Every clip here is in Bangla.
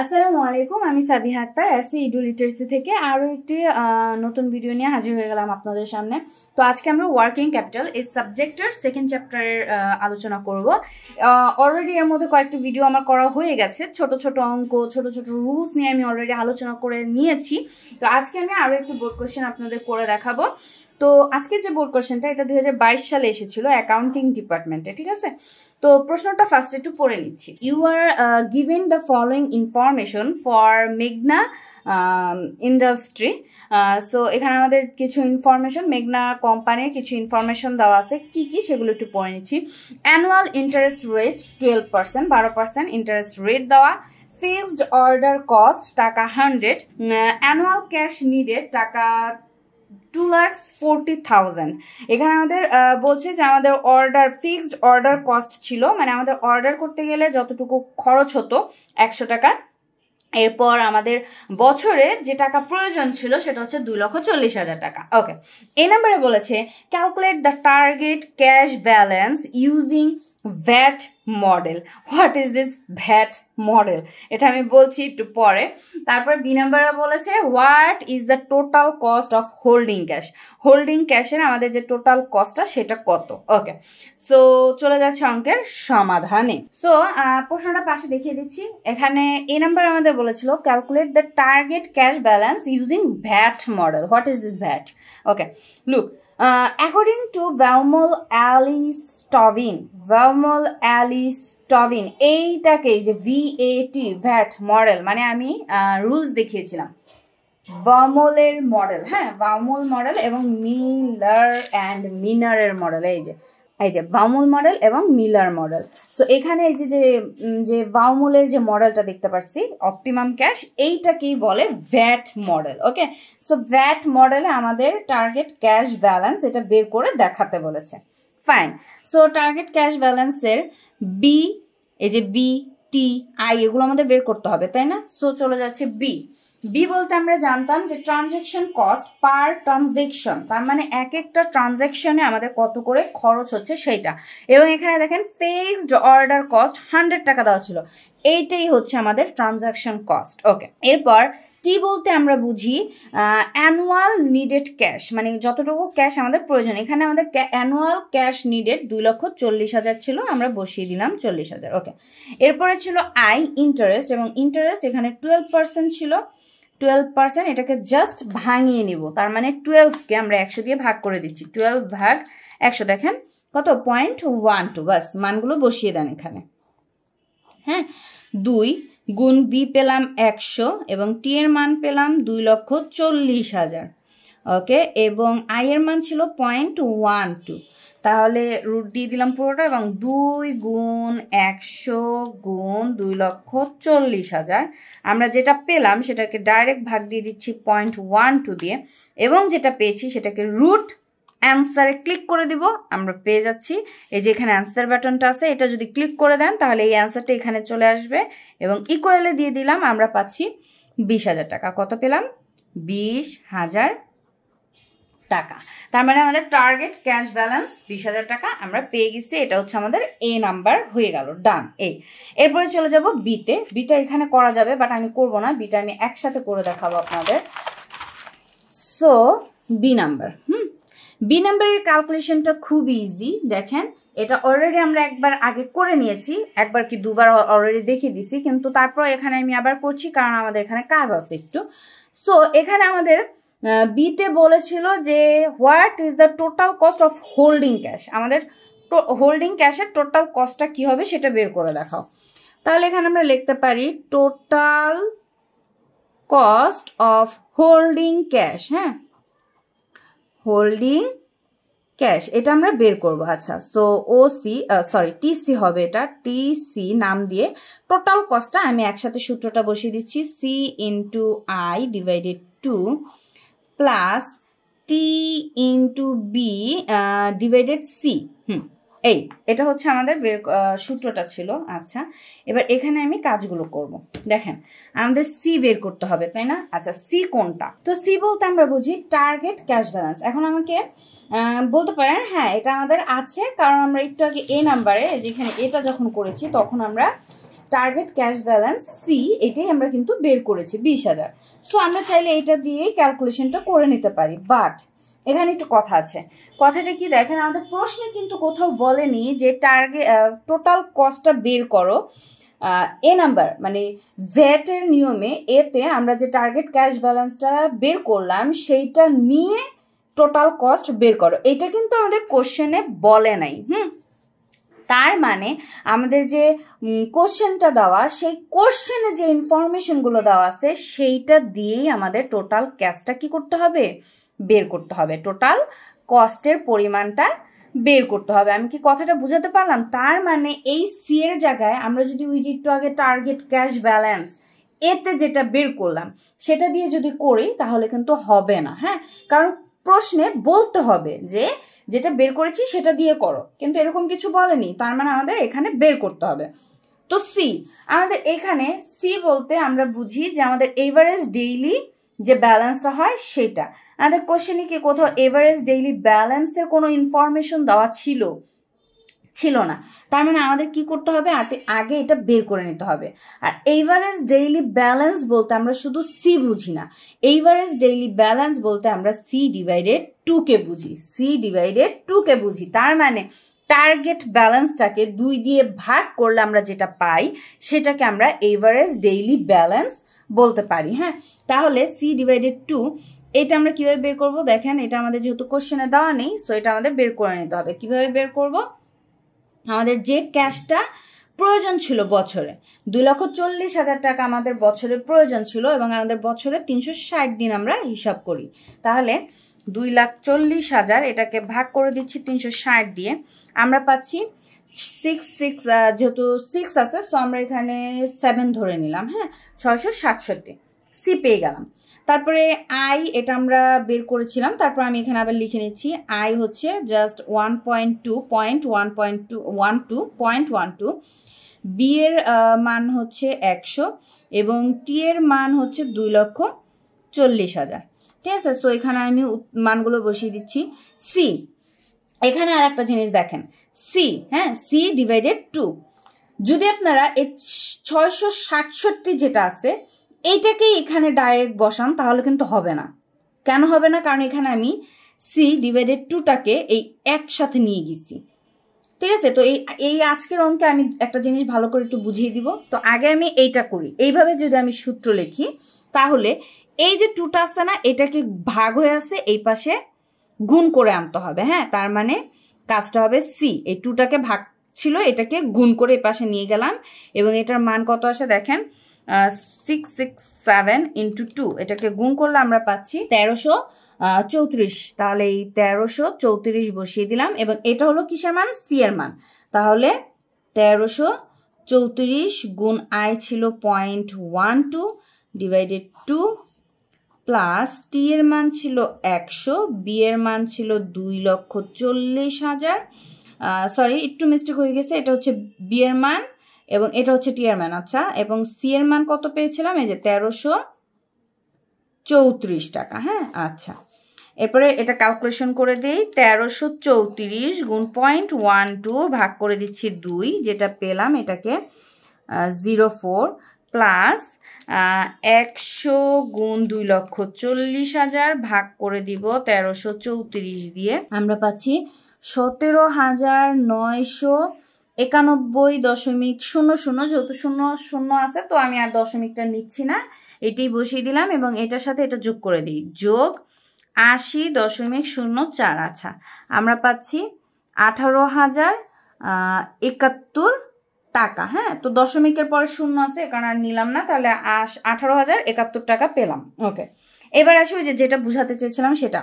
আসসালামু আলাইকুম, আমি Sabiha Akter, AC edu literacy থেকে আরও একটি নতুন ভিডিও নিয়ে হাজির হয়ে গেলাম আপনাদের সামনে। তো আজকে আমরা ওয়ার্কিং ক্যাপিটাল এই সাবজেক্টের সেকেন্ড চ্যাপ্টারের আলোচনা করব। অলরেডি এর মধ্যে কয়েকটি ভিডিও আমার করা হয়ে গেছে। ছোট ছোট অঙ্ক, ছোট ছোট রুলস নিয়ে আমি অলরেডি আলোচনা করে নিয়েছি। তো আজকে আমি আরও একটি বোর্ড কোয়েশ্চেন আপনাদের করে দেখাবো। তো আজকে যে বোর্ড কোয়েশ্চেনটা এটা দু হাজার বাইশ সালে এসেছিল অ্যাকাউন্টিং ডিপার্টমেন্টে ঠিক আছে? তো প্রশ্নটা ফার্স্ট একটু পড়ে নিচ্ছি। You are given the following information for মেঘনা ইন্ডাস্ট্রি সো এখানে আমাদের কিছু ইনফরমেশন মেঘনা কোম্পানির কিছু ইনফরমেশন দেওয়া আছে। কি কি সেগুলো একটু পড়ে নিচ্ছি। Annual interest rate twelve percent বারো পার্সেন্ট ইন্টারেস্ট রেট দেওয়া। ফিক্সড অর্ডার কস্ট টাকা হান্ড্রেড অ্যানুয়াল ক্যাশ নিডেড টাকা টু ল্যাক্স ফোরটি থাউজেন্ড এখানে আমাদের বলছে যে আমাদের অর্ডার ফিক্সড অর্ডার কস্ট ছিল। মানে আমাদের অর্ডার করতে গেলে যতটুকু খরচ হতো, একশো টাকা। এরপর আমাদের বছরে যে টাকা প্রয়োজন ছিল, সেটা হচ্ছে দুই লক্ষ চল্লিশ হাজার টাকা। ওকে এই নাম্বারে বলেছে calculate the target cash balance using VAT model what is this VAT model এটা আমি বলছি একটু পরে। তারপর বি নাম্বারে বলেছে what is the total cost of holding cash holding ক্যাশের আমাদের যে টোটাল কস্টটা সেটা কত? ওকে সো চলে যাচ্ছে অঙ্কের সমাধানে। সো প্রশ্নটা পাশে দেখিয়ে দিচ্ছি। এখানে এই নাম্বার আমাদের বলেছিল calculate the target cash balance using VAT model what is this VAT okay look according to Baumol Allais Tobin Baumol Allais Tobin এইটাকে যে ভিএটি ভ্যাট মডেল মানে আমি রুলস দেখিয়েছিলাম। ভামলের মডেল হ্যাঁ ভামল মডেল এবং মিলার অ্যান্ড মিনারের মডেল এই যে। এই যে ভাউমুল মডেল এবং মিলার মডেল। তো এখানে এই যে যে ভাউমুলের যে মডেলটা দেখতে পাচ্ছি অপটিমাম ক্যাশ, এইটাকেই বলে VAT model, okay? So VAT মডেলে আমাদের টার্গেট ক্যাশ ব্যালেন্স এটা বের করে দেখাতে বলেছে। ফাইন। সো টার্গেট ক্যাশ ব্যালেন্সের বি এই যে বি টি আই এগুলো আমাদের বের করতে হবে, তাই না? সো চলে যাচ্ছে বি বি বলতে আমরা জানতাম যে ট্রানজেকশন কস্ট পার ট্রানজেকশন তার মানে এক একটা ট্রানজেকশনে আমাদের কত করে খরচ হচ্ছে সেইটা। এবং এখানে দেখেন ফিক্সড অর্ডার কস্ট হান্ড্রেড টাকা দেওয়া ছিল। এইটাই হচ্ছে আমাদের ট্রানজাকশন কস্ট ওকে এরপর টি বলতে আমরা বুঝি অ্যানুয়াল নিডেড ক্যাশ মানে যতটুকু ক্যাশ আমাদের প্রয়োজন। এখানে আমাদের অ্যানুয়াল ক্যাশ নিডেড দুই লক্ষ চল্লিশ হাজার ছিল, আমরা বসিয়ে দিলাম চল্লিশ হাজার ওকে এরপরে ছিল আই ইন্টারেস্ট এবং ইন্টারেস্ট এখানে টুয়েলভ পার্সেন্ট ছিল। টুয়েলভ পার্সেন্ট এটাকে জাস্ট ভাঙিয়ে নিব, তার মানে টুয়েলভকে আমরা একশো দিয়ে ভাগ করে দিচ্ছি। টুয়েলভ ভাগ একশো, দেখেন কত? পয়েন্ট ওয়ান টু বাস, মানগুলো বসিয়ে দেন এখানে। হ্যাঁ? দুই গুণ বি পেলাম একশো এবং টি এর মান পেলাম দুই লক্ষ চল্লিশ হাজার। ওকে, এবং আই এর মান ছিল পয়েন্ট ওয়ান টু। তাহলে রুট দিয়ে দিলাম পুরোটা এবং দুই গুণ একশো গুণ দুই লক্ষ চল্লিশ হাজার। আমরা যেটা পেলাম সেটাকে ডাইরেক্ট ভাগ দিয়ে দিচ্ছি পয়েন্ট ওয়ান টু দিয়ে এবং যেটা পেয়েছি সেটাকে রুট অ্যান্সারে ক্লিক করে দিব, আমরা পেয়ে যাচ্ছি। এই যে এখানে অ্যান্সার বাটনটা আছে, এটা যদি ক্লিক করে দেন, তাহলে এই অ্যান্সারটা এখানে চলে আসবে এবং ইকুয়ালে দিয়ে দিলাম, আমরা পাচ্ছি বিশ হাজার টাকা। কত পেলাম? বিশ হাজার টাকা। তার মানে আমাদের টার্গেট ক্যাশ ব্যালেন্স বিশ হাজার টাকা, আমরা পেয়ে গেছি। এটা হচ্ছে আমাদের এ নাম্বার হয়ে গেল ডান এই। এরপরে চলে যাব বিতে বিটা এখানে করা যাবে বাট আমি করব না। বিটা আমি একসাথে করে দেখাবো আপনাদের। So B number hmm? B নাম্বারের ক্যালকুলেশনটা খুব ইজি দেখেন, এটা অলরেডি আমরা একবার আগে করে নিয়েছি, একবার কি দুবার অলরেডি দেখিয়ে দিছি, কিন্তু তারপর এখানে আমি আবার করছি, কারণ আমাদের এখানে কাজ আছে একটু। সো এখানে আমাদের বিতে বলেছিল যে what is the total cost of holding cash আমাদের হোল্ডিং ক্যাশের টোটাল কস্টটা কী হবে সেটা বের করে দেখাও। তাহলে এখানে আমরা লিখতে পারি total cost of holding cash হ্যাঁ? হোল্ডিং ক্যাশ এটা আমরা বের করব। আচ্ছা সো ও সি সরি টিসি হবে এটা। টিসি নাম দিয়ে টোটাল কস্টটা আমি একসাথে সূত্রটা বসিয়ে দিচ্ছি। C into I divided two plus T into B divided C hmm এই, এটা হচ্ছে আমাদের বের সূত্রটা ছিল আচ্ছা। এবার এখানে আমি কাজগুলো করব। দেখেন, আমাদের সি বের করতে হবে, তাই না? আচ্ছা সি কোনটা? তো সি বলতে আমরা বুঝি টার্গেট ক্যাশ ব্যালেন্স এখন আমাকে বলতে পারেন হ্যাঁ এটা আমাদের আছে, কারণ আমরা একটু আগে এ নাম্বারে যেখানে এটা যখন করেছি, তখন আমরা টার্গেট ক্যাশ ব্যালেন্স সি এটাই আমরা কিন্তু বের করেছি, বিশ হাজার। সো আমরা চাইলে এটা দিয়েই ক্যালকুলেশনটা করে নিতে পারি বাট এখানে একটু কথা আছে। কথাটা কি দেখেন, আমাদের প্রশ্নে কিন্তু কোথাও বলেনি যে টার্গেট টোটাল কস্টটা বের করো। এ নাম্বার মানে ভ্যাটের নিয়মে এতে আমরা যে টার্গেট ক্যাশ ব্যালেন্সটা বের করলাম, সেইটা নিয়ে টোটাল কস্ট বের করো। এটা কিন্তু আমাদের কোশ্চেনে বলে নাই, হুম? তার মানে আমাদের যে কোশ্চেনটা দেওয়া, সেই কোশ্চেনে যে ইনফরমেশনগুলো দেওয়া আছে, সেইটা দিয়েই আমাদের টোটাল ক্যাশটা কি করতে হবে? বের করতে হবে। টোটাল কস্টের পরিমাণটা বের করতে হবে। আমি কি কথাটা বুঝাতে পারলাম? তার মানে এই সি এর জায়গায় আমরা যদি ওই যে একটু আগে টার্গেট ক্যাশ ব্যালেন্স এতে যেটা বের করলাম, সেটা দিয়ে যদি করি, তাহলে কিন্তু হবে না হ্যাঁ? কারণ প্রশ্নে বলতে হবে যে যেটা বের করেছি সেটা দিয়ে করো। কিন্তু এরকম কিছু বলেনি, তার মানে আমাদের এখানে বের করতে হবে। তো সি আমাদের এখানে সি বলতে আমরা বুঝি যে আমাদের এভারেজ ডেইলি যে ব্যালেন্সটা হয় সেটা আমাদের কোশ্চেনে কি কোথাও এভারেজ ডেইলি ব্যালেন্সের কোনো ইনফরমেশন দেওয়া ছিল? ছিল না। তার মানে আমাদের কি করতে হবে? আগে এটা বের করে নিতে হবে। আর এইভারেজ ডেইলি ব্যালেন্স বলতে আমরা শুধু সি বুঝি না। এইভারেজ ডেইলি ব্যালেন্স বলতে আমরা সি ডিভাইডেড টুকে বুঝি। সি ডিভাইডেড টুকে বুঝি। তার মানে টার্গেট ব্যালেন্সটাকে দুই দিয়ে ভাগ করলে আমরা যেটা পাই, সেটাকে আমরা এভারেজ ডেইলি ব্যালেন্স বলতে পারি হ্যাঁ? তাহলে সি ডিভাইডেড টু এটা আমরা কীভাবে বের করব? দেখেন, এটা আমাদের যেহেতু কোশ্চেনে দেওয়া নেই সো এটা আমাদের বের করে নিতে হবে। কীভাবে বের করব? আমাদের যে ক্যাশটা প্রয়োজন ছিল বছরে, দুই লক্ষ চল্লিশ হাজার টাকা আমাদের বছরে প্রয়োজন ছিল এবং আমাদের বছরে তিনশো ষাট দিন আমরা হিসাব করি। তাহলে দুই লাখ চল্লিশ হাজার, এটাকে ভাগ করে দিচ্ছি তিনশো ষাট দিয়ে, আমরা পাচ্ছি সিক্স সিক্স যেহেতু সিক্স আছে তো আমরা এখানে সেভেন ধরে নিলাম হ্যাঁ? ছয়শো সাতষট্টি। সি পেয়ে গেলাম। তারপরে আই এটা আমরা বের করেছিলাম। তারপর আমি এখানে আবার লিখে নিচ্ছি আই হচ্ছে just one point two point one point two one two point one two B এর মান হচ্ছে একশো এবং টি এর মান হচ্ছে দুই লক্ষ চল্লিশ হাজার। ঠিক আছে? সো এখানে আমি মানগুলো বসিয়ে দিচ্ছি। সি এখানে আর একটা জিনিস দেখেন। সি হ্যাঁ? সি ডিভাইডেড টু যদি আপনারা এই ছয়শো সাতষট্টি যেটা আছে, এইটাকেই এখানে ডাইরেক্ট বসান, তাহলে কিন্তু হবে না। কেন হবে না? কারণ এখানে আমি সি ডিভাইডেড টুটাকে এই একসাথে নিয়ে গেছি। ঠিক আছে? তো এই এই আজকের অঙ্কে আমি একটা জিনিস ভালো করে একটু বুঝিয়ে দিব। তো আগে আমি এইটা করি। এইভাবে যদি আমি সূত্র লিখি, তাহলে এই যে টুটা আছে না, এটাকে ভাগ হয়ে আছে, এই পাশে গুণ করে আনতে হবে হ্যাঁ? তার মানে কাজটা হবে সি এই টুটাকে ভাগ ছিল, এটাকে গুণ করে এই পাশে নিয়ে গেলাম, এবং এটার মান কত আসে দেখেন? Six six seven into two এটাকে গুণ করলে আমরা পাচ্ছি তেরোশো চৌত্রিশ। তাহলে এই তেরোশো চৌত্রিশ বসিয়ে দিলাম, এবং এটা হলো কিসের মান? সি এর মান। তাহলে তেরোশো চৌত্রিশ গুণ আই ছিল point one two divided two plus T এর মান ছিল একশো বি এর মান ছিল দুই লক্ষ চল্লিশ হাজার। সরি একটু মিস্টেক হয়ে গেছে, এটা হচ্ছে বি এর মান এবং এটা হচ্ছে টি এর মান আচ্ছা। এবং সি এর মান কত পেয়েছিলাম? এই যে তেরোশো চৌত্রিশ টাকা হ্যাঁ? আচ্ছা। এরপরে এটা ক্যালকুলেশন করে দিই, তেরোশো চৌত্রিশ গুণ পয়েন্ট ওয়ান টু ভাগ করে দিচ্ছি দুই, যেটা পেলাম এটাকে জিরো ফোর প্লাস একশো গুণ দুই লক্ষ চল্লিশ হাজার ভাগ করে দিব তেরোশো চৌত্রিশ দিয়ে। আমরা পাচ্ছি সতেরো হাজার নয়শো একানব্বই দশমিক শূন্য শূন্য, যেহেতু শূন্য শূন্য আছে, তো আমি আর দশমিকটা নিচ্ছি না। এটাই বসিয়ে দিলাম এবং এটার সাথে এটা যোগ করে দিই। যোগ আশি দশমিক শূন্য চার আচ্ছা। আমরা পাচ্ছি আঠারো হাজার একাত্তর টাকা হ্যাঁ? তো দশমিকের পরে শূন্য আছে কারণ আর নিলাম না, তাহলে আশ আঠারো হাজার একাত্তর টাকা পেলাম। ওকে। এবার আসি ওই যে যেটা বুঝাতে চেয়েছিলাম সেটা।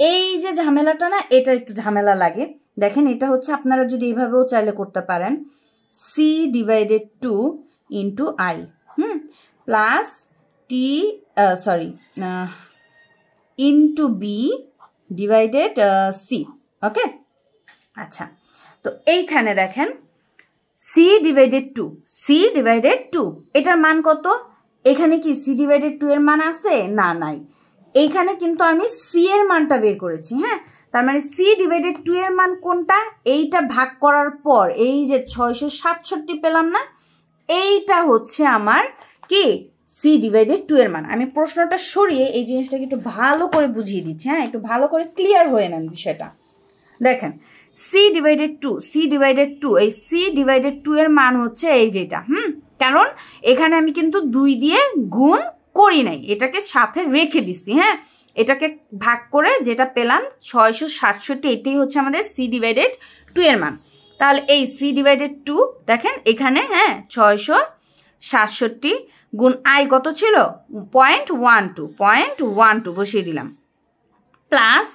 এই যে ঝামেলাটা না, এটা একটু ঝামেলা লাগে। দেখেন, এটা হচ্ছে আপনারা যদি এইভাবেও চাইলে করতে পারেন। C divided two into I hmm? Plus T sorry into B divided C okay? আচ্ছা। তো এইখানে দেখেন C divided two C divided two এটার মান কত? এখানে কি সি ডিভাইডেড টু এর মান আছে? না, নাই। এইখানে কিন্তু আমি সি এর মানটা বের করেছি হ্যাঁ? তার মানে সি ডিভাইডেড টু এর মান কোনটা? এইটা ভাগ করার পর এই যে ছয়শো সাতষট্টি পেলাম না, এইটা হচ্ছে আমার কি? সি ডিভাইডেড টু এর মান। আমি প্রশ্নটা সরিয়ে এই জিনিসটাকে একটু ভালো করে বুঝিয়ে দিচ্ছি হ্যাঁ? একটু ভালো করে ক্লিয়ার হয়ে নেন বিষয়টা। দেখেন C divided two C divided two এই সি ডিভাইডেড টু এর মান হচ্ছে এই যেটা, হুম? কারণ এখানে আমি কিন্তু দুই দিয়ে গুণ করি নাই, এটাকে সাথে রেখে দিছি হ্যাঁ? এটাকে ভাগ করে যেটা পেলাম ছয়শো সাতষট্টি, এটাই হচ্ছে আমাদের সি ডিভাইডেড টু এর মান। তাহলে এই সি ডিভাইডেড টু দেখেন এখানে হ্যাঁ ছয়শো সাতষট্টি গুণ আই কত ছিল? Point one two, point one two বসিয়ে দিলাম। প্লাস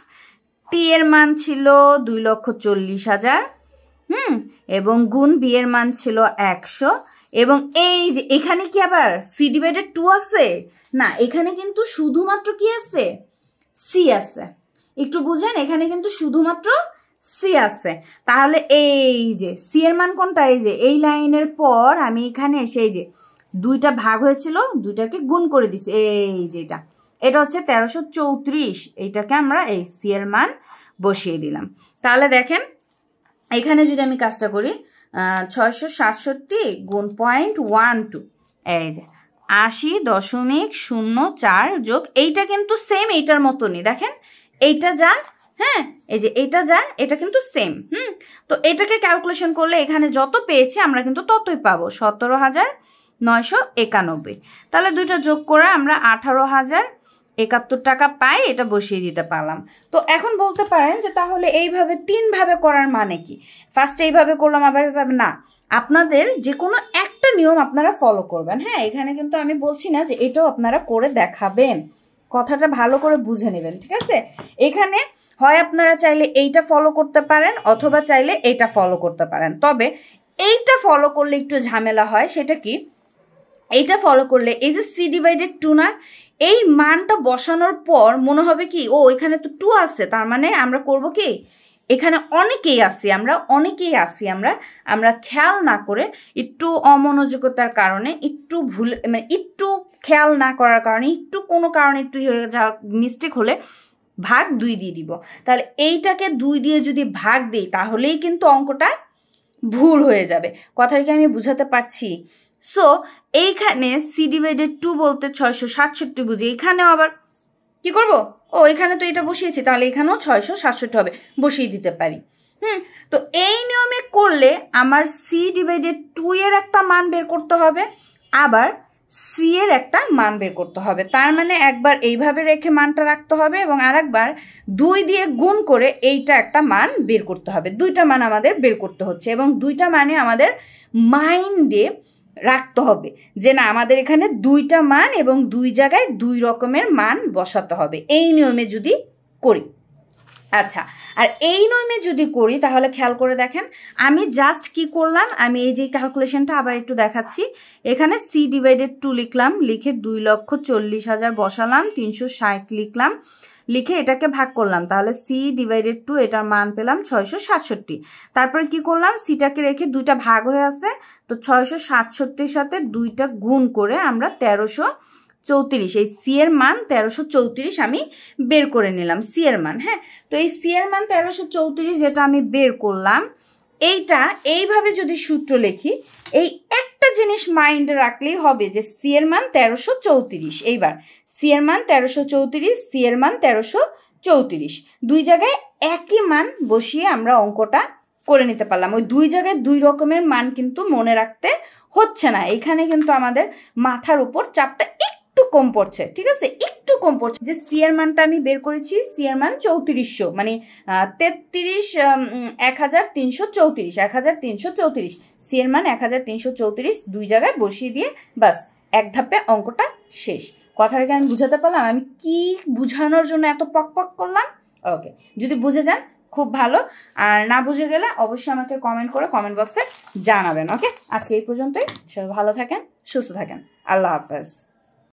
টি এর মান ছিল দুই লক্ষ চল্লিশ হাজার, হুম, এবং গুণ বি এর মান ছিল একশো, এবং এই যে এখানে কি আবার সি ডিভাইডেড টু আছে? না, এখানে কিন্তু শুধুমাত্র কি আছে? সি আছে। একটু বুঝেন, এখানে কিন্তু শুধুমাত্র সি আছে। তাহলে এই যে সি এর মান কোনটা? এই যে এই লাইনের পর আমি এখানে এসে এই যে দুইটা ভাগ হয়েছিল, দুইটাকে গুণ করে দিছি। এই যে এটা। এটা হচ্ছে তেরোশো চৌত্রিশ, এইটাকে আমরা এই সি এর মান বসিয়ে দিলাম। তাহলে দেখেন, এখানে যদি আমি কাজটা করি ছয়শো সাতষট্টি গুণ পয়েন্ট ওয়ান টু, এই যে, আশি দশমিক শূন্য চার যোগ, এইটা কিন্তু সেম এইটার মতনই। দেখেন, এইটা যা হ্যাঁ এই যে এটা যা এটা কিন্তু সেম হুম? তো এটাকে ক্যালকুলেশন করলে এখানে যত পেয়েছি আমরা কিন্তু ততই পাবো, সতেরো হাজার নয়শো একানব্বই। তাহলে দুইটা যোগ করে আমরা আঠারো হাজার একাত্তর টাকা পাই এটা বসিয়ে দিতে পারলাম। তো এখন বলতে পারেন যে তাহলে এইভাবে তিনভাবে করার মানে কি? ফার্স্ট এইভাবে করলাম, আবার এইভাবে না। আপনাদের যে কোনো একটা নিয়ম আপনারা ফলো করবেন। হ্যাঁ এখানে কিন্তু আমি বলছি না যে এটাও আপনারা করে দেখাবেন। কথাটা ভালো করে বুঝে নেবেন, ঠিক আছে? এখানে হয় আপনারা চাইলে এইটা ফলো করতে পারেন অথবা চাইলে এইটা ফলো করতে পারেন। তবে এইটা ফলো করলে একটু ঝামেলা হয়, সেটা কি? এইটা ফলো করলে এই যে সি ডিভাইডেড টু না এই মানটা বসানোর পর মনে হবে কি, ও, এখানে তো টু আছে, তার মানে আমরা করব কি, এখানে অনেকেই আসি আমরা, অনেকেই আসি আমরা আমরা খেয়াল না করে একটু অমনোযোগতার কারণে, একটু ভুল মানে একটু খেয়াল না করার কারণে, একটু কোনো কারণে একটু হয়ে যা মিস্টেক হলে ভাগ দুই দিয়ে দিব। তাহলে এইটাকে দুই দিয়ে যদি ভাগ দিই, তাহলেই কিন্তু অঙ্কটা ভুল হয়ে যাবে। কথাটা কি আমি বুঝাতে পারছি? সো এইখানে সি ডিভাইডেড টু বলতে ছয়শো সাতষট্টি বুঝি। এখানেও আবার কি করব? ও, এখানে তো এটা বসিয়েছি, তাহলে এখানেও ছয়শো সাতষট্টি হবে। বসিয়ে দিতে পারি। হুম, তো এই নিয়মে করলে আমার সি ডিভাইডেড টু এর একটা মান বের করতে হবে, আবার সি এর একটা মান বের করতে হবে। তার মানে একবার এইভাবে রেখে মানটা রাখতে হবে এবং আরেকবার দুই দিয়ে গুণ করে এইটা একটা মান বের করতে হবে। দুইটা মান আমাদের বের করতে হচ্ছে এবং দুইটা মানে আমাদের মাইন্ডে রাখতে হবে। যে না, আমাদের এখানে দুইটা মান এবং দুই জায়গায় দুই রকমের মান বসাতে হবে। এই নিয়মে যদি করি। আচ্ছা আর এই নিয়মে যদি করি, তাহলে খেয়াল করে দেখেন, আমি জাস্ট কি করলাম? আমি এই যে ক্যালকুলেশনটা আবার একটু দেখাচ্ছি। এখানে সি ডিভাইডেড টু লিখলাম, লিখে দুই লক্ষ চল্লিশ হাজার বসালাম, তিনশো ষাট লিখলাম। লিখে এটাকে ভাগ করলাম। তাহলে সি ডিভাইডেড টু এটার মান পেলাম ছয়শো সাতষট্টি। তারপরে কি করলাম? সিটাকে রেখে দুইটা ভাগ হয়ে আছে। তো ছয়শো সাতষট্টির সাথে দুইটা গুণ করে আমরা তেরোশো চৌত্রিশ। এই সি এর মান তেরোশো চৌত্রিশ আমি বের করে নিলাম সি এর মান হ্যাঁ? তো এই সি এর মান তেরোশো চৌত্রিশ যেটা আমি বের করলাম, এইটা এইভাবে যদি সূত্র লিখি, এই একটা জিনিস মাইন্ডে রাখলেই হবে যে সি এর মান তেরোশো চৌত্রিশ। এইবার সি এর মান তেরোশো চৌত্রিশ, সি এর মান তেরোশো চৌত্রিশ। দুই জায়গায় একই মান বসিয়ে আমরা অঙ্কটা করে নিতে পারলাম। ওই দুই জায়গায় দুই রকমের মান কিন্তু মনে রাখতে হচ্ছে না। এখানে কিন্তু আমাদের মাথার উপর চাপটা একটু কম পড়ছে, ঠিক আছে? একটু কম পড়ছে। যে সি এর মানটা আমি বের করেছি, সি এর মান চৌত্রিশশো মানে তেত্রিশ এক হাজার তিনশো চৌত্রিশ এক হাজার তিনশো চৌত্রিশ। সি এর মান এক হাজার তিনশো চৌত্রিশ, দুই জায়গায় বসিয়ে দিয়ে বাস, এক ধাপে অঙ্কটা শেষ। কথাটাকে আমি বুঝাতে পারলাম, আমি কি বুঝানোর জন্য এত পক পক করলাম? ওকে যদি বুঝে যান, খুব ভালো। আর না বুঝে গেলে অবশ্যই আমাকে কমেন্ট করে কমেন্ট বক্সে জানাবেন ওকে আজকে এই পর্যন্তই। সবাই ভালো থাকেন, সুস্থ থাকেন। আল্লাহ হাফেজ।